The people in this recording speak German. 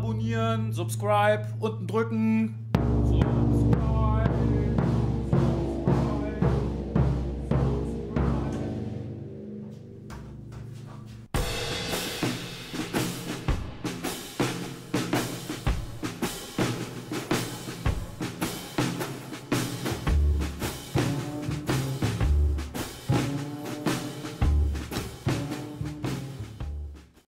abonnieren, subscribe, unten drücken.